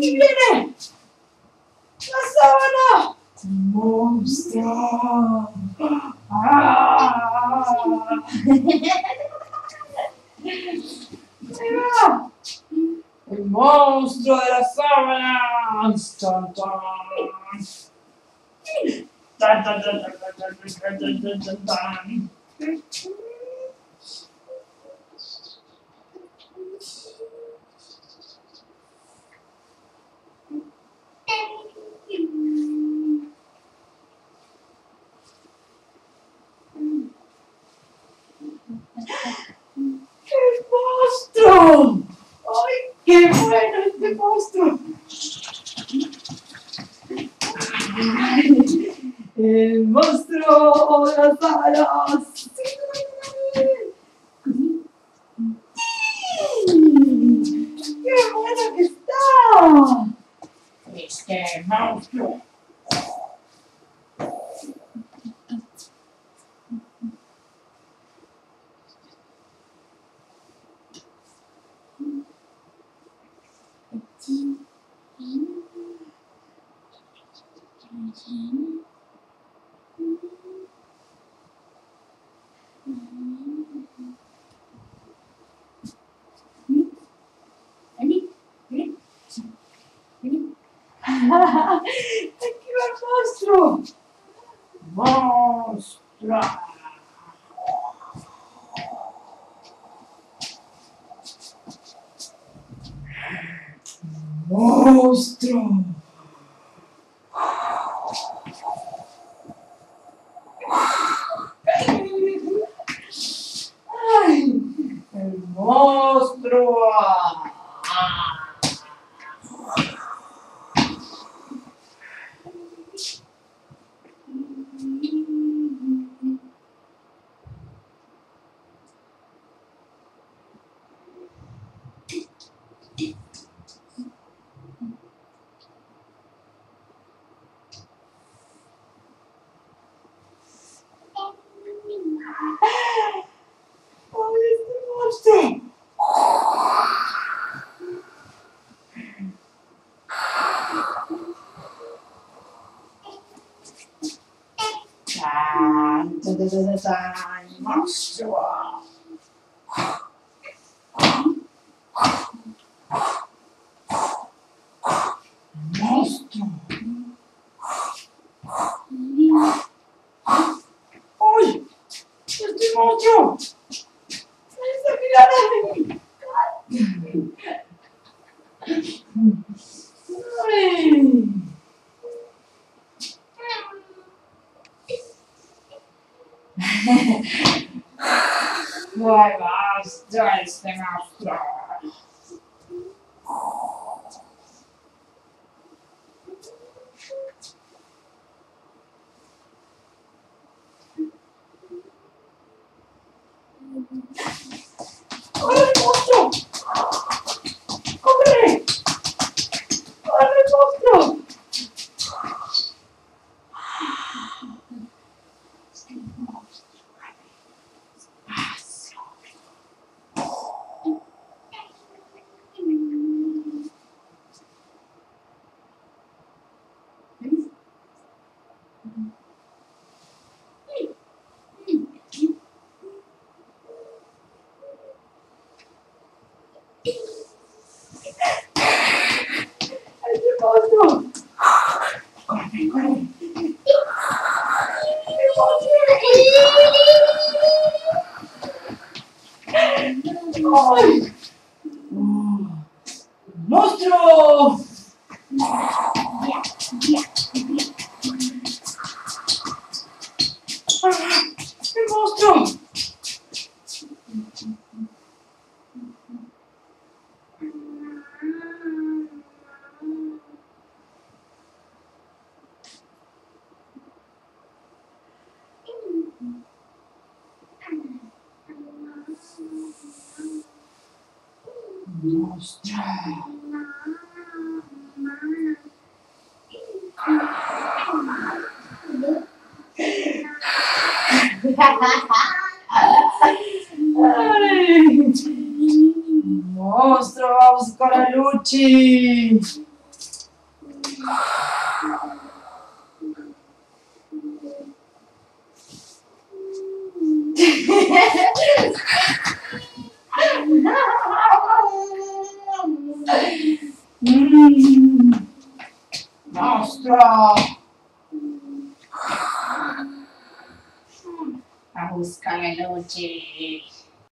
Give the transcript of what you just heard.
¡La sábana! ¡Monstruo! ¡Ah! ¡El monstruo de tan, tan, tan, ¡Ay, qué bueno este monstruo! El monstruo de las alas. ¡Qué bueno que está! Este monstruo. Aqui é monstro! Monstro! Monstro! せてくださいましては。マス。おい、行ってみましょう。Why, was this thing after? Monstruo! Il mostro! Monstruos, Coralucci. ¡Ay! ¡Monstruo! ¡Ah! ¡Qué monstruo!